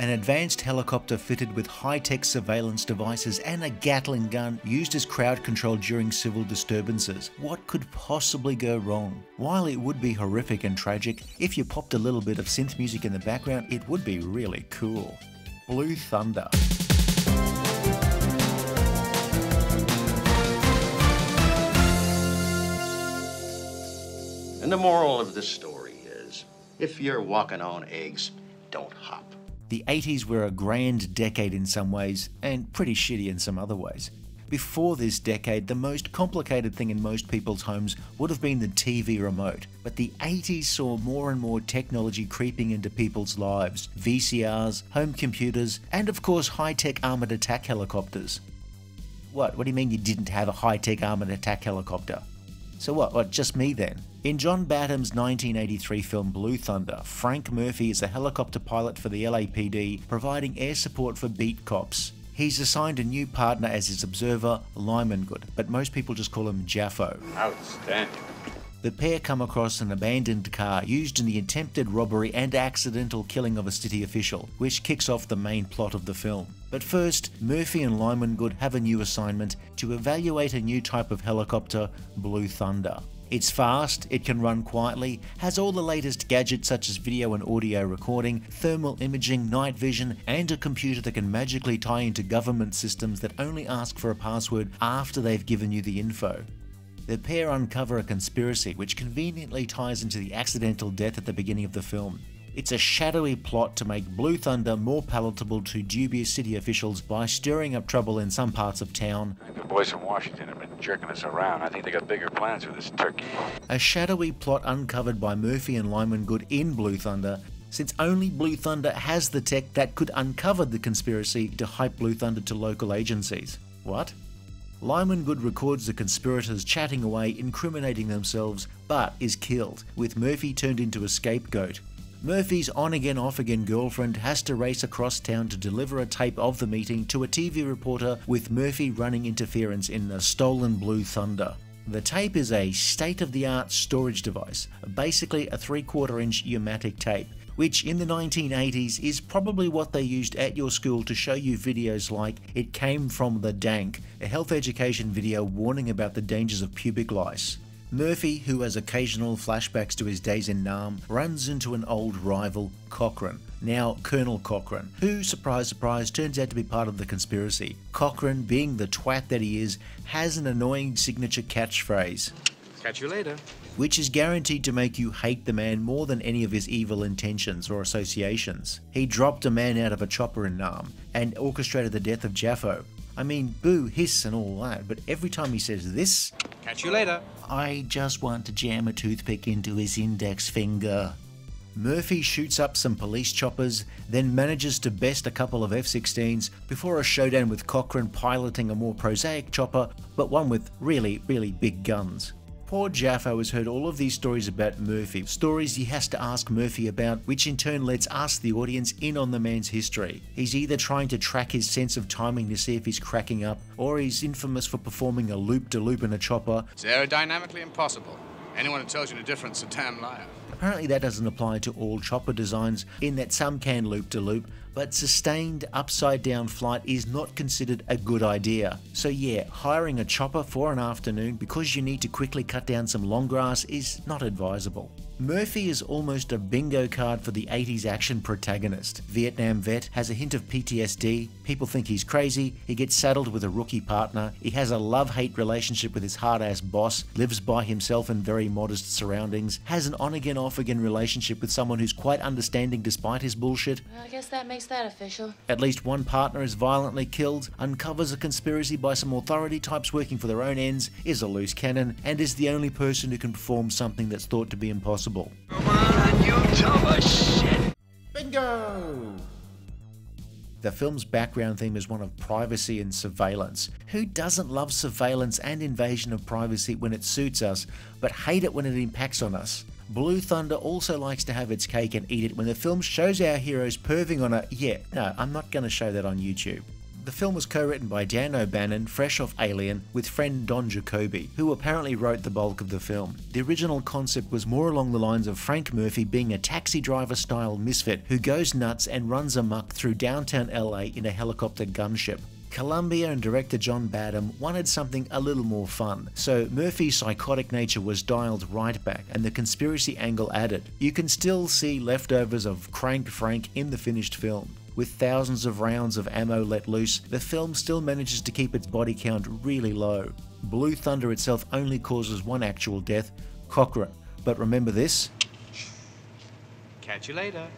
An advanced helicopter fitted with high tech surveillance devices and a Gatling gun used as crowd control during civil disturbances. What could possibly go wrong? While it would be horrific and tragic, if you popped a little bit of synth music in the background, it would be really cool. Blue Thunder. And the moral of this story is if you're walking on eggs, don't hop. The 80s were a grand decade in some ways, and pretty shitty in some other ways. Before this decade, the most complicated thing in most people's homes would have been the TV remote. But the 80s saw more and more technology creeping into people's lives VCRs, home computers, and of course, high tech armoured attack helicopters. What? What do you mean you didn't have a high tech armoured attack helicopter? So what? What, just me then? In John Badham's 1983 film Blue Thunder, Frank Murphy is a helicopter pilot for the LAPD, providing air support for beat cops. He's assigned a new partner as his observer, Lyman Good, but most people just call him Jaffo. Outstanding. The pair come across an abandoned car used in the attempted robbery and accidental killing of a city official, which kicks off the main plot of the film. But first, Murphy and Lyman Good have a new assignment to evaluate a new type of helicopter, Blue Thunder. It's fast, it can run quietly, has all the latest gadgets such as video and audio recording, thermal imaging, night vision, and a computer that can magically tie into government systems that only ask for a password after they've given you the info. The pair uncover a conspiracy which conveniently ties into the accidental death at the beginning of the film. It's a shadowy plot to make Blue Thunder more palatable to dubious city officials by stirring up trouble in some parts of town. The boys from Washington have been jerking us around. I think they got bigger plans for this turkey. A shadowy plot uncovered by Murphy and Lyman Good in Blue Thunder, since only Blue Thunder has the tech that could uncover the conspiracy to hype Blue Thunder to local agencies. What? Lyman Good records the conspirators chatting away, incriminating themselves, but is killed, with Murphy turned into a scapegoat. Murphy's on again, off again girlfriend has to race across town to deliver a tape of the meeting to a TV reporter with Murphy running interference in the stolen Blue Thunder. The tape is a state of the art storage device, basically a 3 quarter inch U-matic tape, which in the 1980s is probably what they used at your school to show you videos like It Came From the Dank, a health education video warning about the dangers of pubic lice. Murphy, who has occasional flashbacks to his days in Nam, runs into an old rival, Cochran, now Colonel Cochran, who, surprise, surprise, turns out to be part of the conspiracy. Cochran, being the twat that he is, has an annoying signature catchphrase. Catch you later. Which is guaranteed to make you hate the man more than any of his evil intentions or associations. He dropped a man out of a chopper in Nam and orchestrated the death of Jaffo. I mean, boo, hiss, and all that, but every time he says this, Catch you later. I just want to jam a toothpick into his index finger. Murphy shoots up some police choppers, then manages to best a couple of F 16s before a showdown with Cochran piloting a more prosaic chopper, but one with really, really big guns. Poor Jaffo has heard all of these stories about Murphy, stories he has to ask Murphy about, which in turn lets us, the audience, in on the man's history. He's either trying to track his sense of timing to see if he's cracking up, or he's infamous for performing a loop de loop in a chopper. It's aerodynamically impossible. Anyone who tells you the difference is a damn liar. Apparently, that doesn't apply to all chopper designs, in that some can loop de loop, but sustained upside down flight is not considered a good idea. So, yeah, hiring a chopper for an afternoon because you need to quickly cut down some long grass is not advisable. Murphy is almost a bingo card for the 80s action protagonist. Vietnam vet, has a hint of PTSD, people think he's crazy, he gets saddled with a rookie partner, he has a love hate relationship with his hard ass boss, lives by himself in very modest surroundings, has an on again off again relationship with someone who's quite understanding despite his bullshit. Well, I guess that makes that official. At least one partner is violently killed, uncovers a conspiracy by some authority types working for their own ends, is a loose cannon, and is the only person who can perform something that's thought to be impossible. Come on, you of shit! Bingo! The film's background theme is one of privacy and surveillance. Who doesn't love surveillance and invasion of privacy when it suits us, but hate it when it impacts on us? Blue Thunder also likes to have its cake and eat it when the film shows our heroes perving on a. Yeah, no, I'm not going to show that on YouTube. The film was co-written by Dan O'Bannon, fresh off Alien, with friend Don Jakoby, who apparently wrote the bulk of the film. The original concept was more along the lines of Frank Murphy being a taxi driver style misfit who goes nuts and runs amok through downtown LA in a helicopter gunship. Columbia and director John Badham wanted something a little more fun, so Murphy's psychotic nature was dialed right back and the conspiracy angle added. You can still see leftovers of Crank Frank in the finished film. With thousands of rounds of ammo let loose, the film still manages to keep its body count really low. Blue Thunder itself only causes one actual death, Cochrane. But remember this? Catch you later.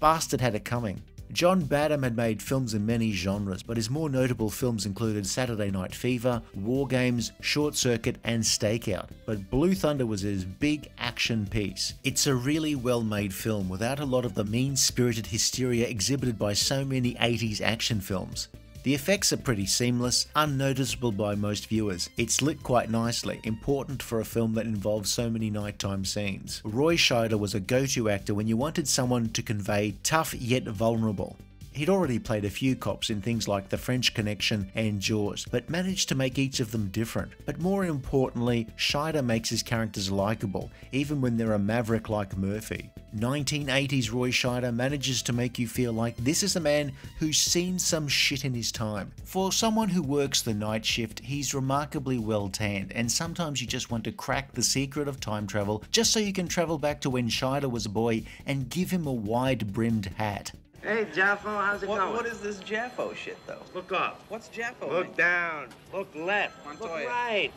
Bastard had it coming. John Badham had made films in many genres, but his more notable films included Saturday Night Fever, War Games, Short Circuit, and Stakeout. But Blue Thunder was his big action piece. It's a really well made film without a lot of the mean spirited hysteria exhibited by so many 80s action films. The effects are pretty seamless, unnoticeable by most viewers. It's lit quite nicely, important for a film that involves so many nighttime scenes. Roy Scheider was a go-to actor when you wanted someone to convey tough yet vulnerable. He'd already played a few cops in things like The French Connection and Jaws, but managed to make each of them different. But more importantly, Scheider makes his characters likable, even when they're a maverick like Murphy. 1980s Roy Scheider manages to make you feel like this is a man who's seen some shit in his time. For someone who works the night shift, he's remarkably well tanned, and sometimes you just want to crack the secret of time travel just so you can travel back to when Scheider was a boy and give him a wide brimmed hat. Hey, Jaffo, how's it What, going? what is this Jaffo shit, though? Look up. What's Jaffo? Look mean? down. Look left. Montoya. Look right.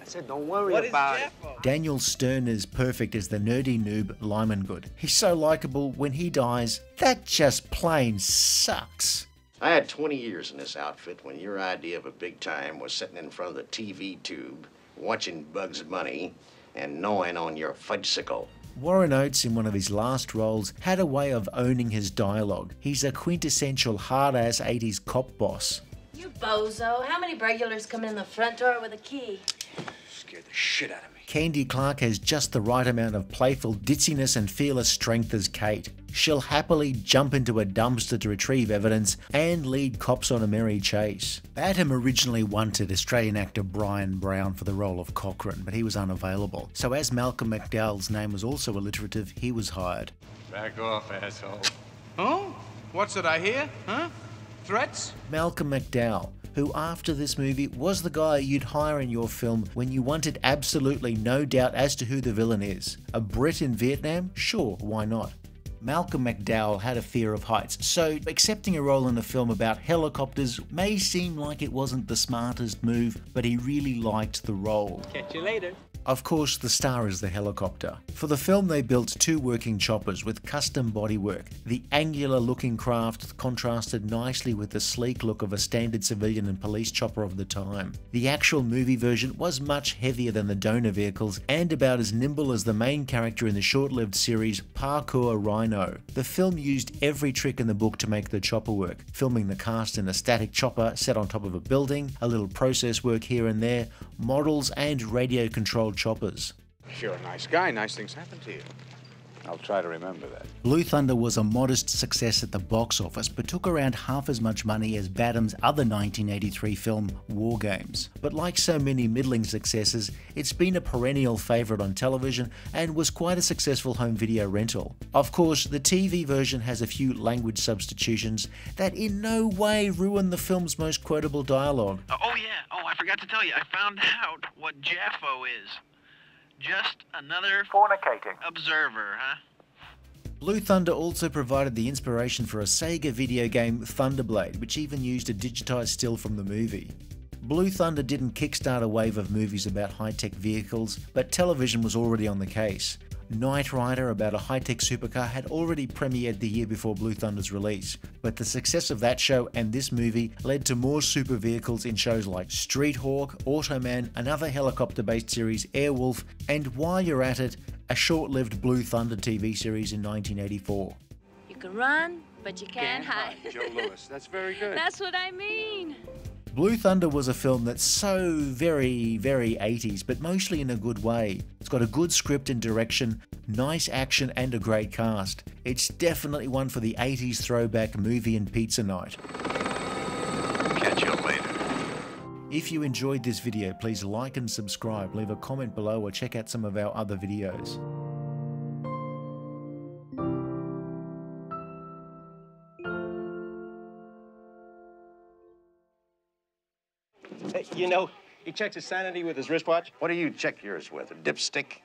I said, don't worry What is about it. Jaffo? Daniel Stern is perfect as the nerdy noob Lyman Good. He's so likable when he dies, that just plain sucks. I had 20 years in this outfit when your idea of a big time was sitting in front of the TV tube, watching Bugs Bunny, and gnawing on your fudgesicle. Warren Oates, in one of his last roles, had a way of owning his dialogue. He's a quintessential hard ass 80s cop boss. You bozo. How many regulars come in the front door with a key? Scared the shit out of me. Candy Clark has just the right amount of playful ditziness and fearless strength as Kate. She'll happily jump into a dumpster to retrieve evidence and lead cops on a merry chase. Badham originally wanted Australian actor Bryan Brown for the role of Cochrane, but he was unavailable. So, as Malcolm McDowell's name was also alliterative, he was hired. Back off, asshole. Oh? What's it I hear? Huh? Threats? Malcolm McDowell, who after this movie was the guy you'd hire in your film when you wanted absolutely no doubt as to who the villain is. A Brit in Vietnam? Sure, why not? Malcolm McDowell had a fear of heights, so accepting a role in a film about helicopters may seem like it wasn't the smartest move, but he really liked the role. Catch you later. Of course, the star is the helicopter. For the film, they built two working choppers with custom bodywork. The angular looking craft contrasted nicely with the sleek look of a standard civilian and police chopper of the time. The actual movie version was much heavier than the donor vehicles and about as nimble as the main character in the short lived series Parkour Rhino. The film used every trick in the book to make the chopper work, filming the cast in a static chopper set on top of a building, a little process work here and there, models, and radio controlled choppers. You're a nice guy, nice things happen to you. I'll try to remember that. Blue Thunder was a modest success at the box office, but took around half as much money as Badham's other 1983 film, War Games. But like so many middling successes, it's been a perennial favourite on television and was quite a successful home video rental. Of course, the TV version has a few language substitutions that in no way ruin the film's most quotable dialogue. Oh, yeah. Oh, I forgot to tell you. I found out what Jaffo is. Just another Fornicating. observer, huh? Blue Thunder also provided the inspiration for a Sega video game Thunderblade, which even used a digitized still from the movie. Blue Thunder didn't kickstart a wave of movies about high tech vehicles, but television was already on the case. Knight Rider, about a high tech supercar, had already premiered the year before Blue Thunder's release, but the success of that show and this movie led to more super vehicles in shows like Street Hawk, Automan, another helicopter based series, Airwolf, and while you're at it, a short lived Blue Thunder TV series in 1984. You can run, but you can't hide. Joe Louis. That's very good. That's what I mean. Blue Thunder was a film that's so very, very 80s, but mostly in a good way. It's got a good script and direction, nice action, and a great cast. It's definitely one for the 80s throwback movie and pizza night. Catch you later. If you enjoyed this video, please like and subscribe, leave a comment below, or check out some of our other videos. You know, he checks his sanity with his wristwatch. What do you check yours with? A dipstick?